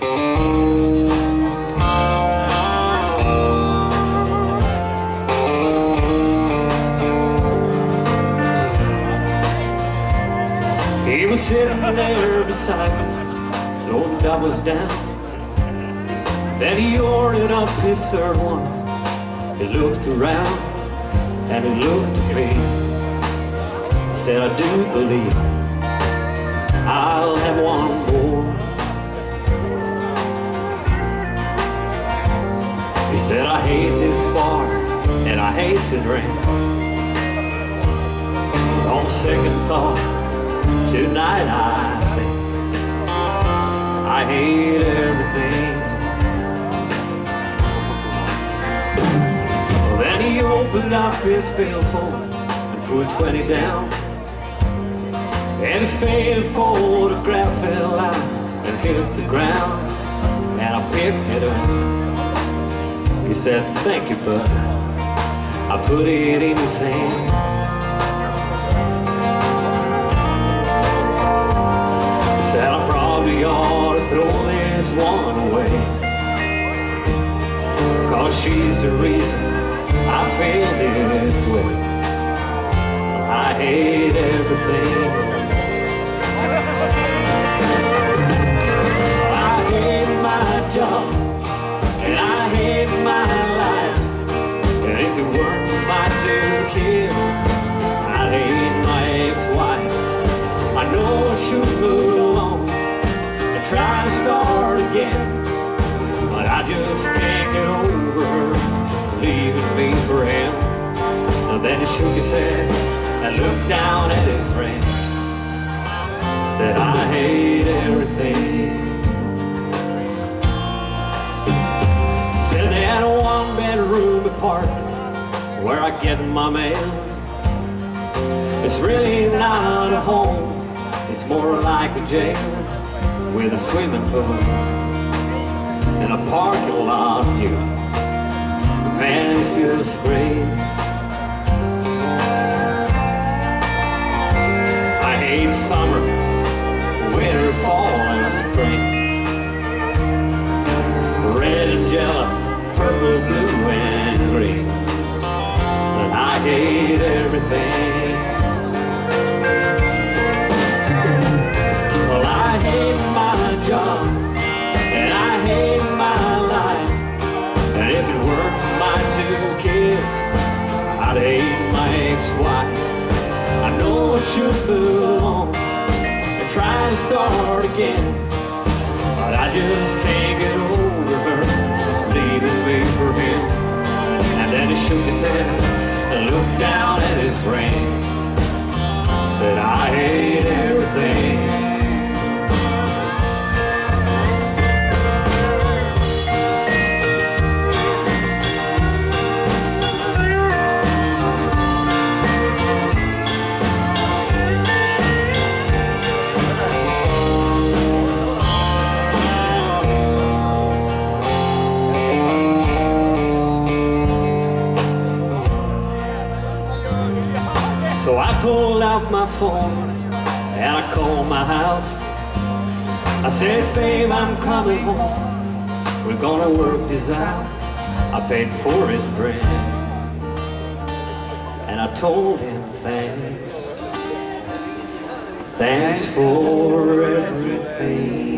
He was sitting there beside me, throwing doubles down. Then he ordered up his third one. He looked around and he looked at me. Said, I do believe I'll have one more. Said, I hate this bar and I hate to drink. On second thought, tonight I think I hate everything. Well, then he opened up his billfold and put 20 down. And a faded photograph fell out and hit the ground. And I picked it up. Said, thank you, but I put it in his hand. He said, I probably ought to throw this one away. Cause she's the reason I feel this way. I hate everything. Get over her leaving me for him. And then he shook his head and looked down at his ring. Said, I hate everything. Said they had a one bedroom apartment where I get my mail. It's really not a home, it's more like a jail with a swimming pool and a parking lot view. Man, it's just great. I hate summer, winter, fall, and spring. Red and yellow, purple, blue, move on and try to start again. But I just can't get over her leaving me for him. And then he shook his head and looked down at his ring. Said, I hate everything. So I pulled out my phone and I called my house. I said, babe, I'm coming home. We're gonna work this out. I paid for his rent. And I told him thanks. Thanks for everything.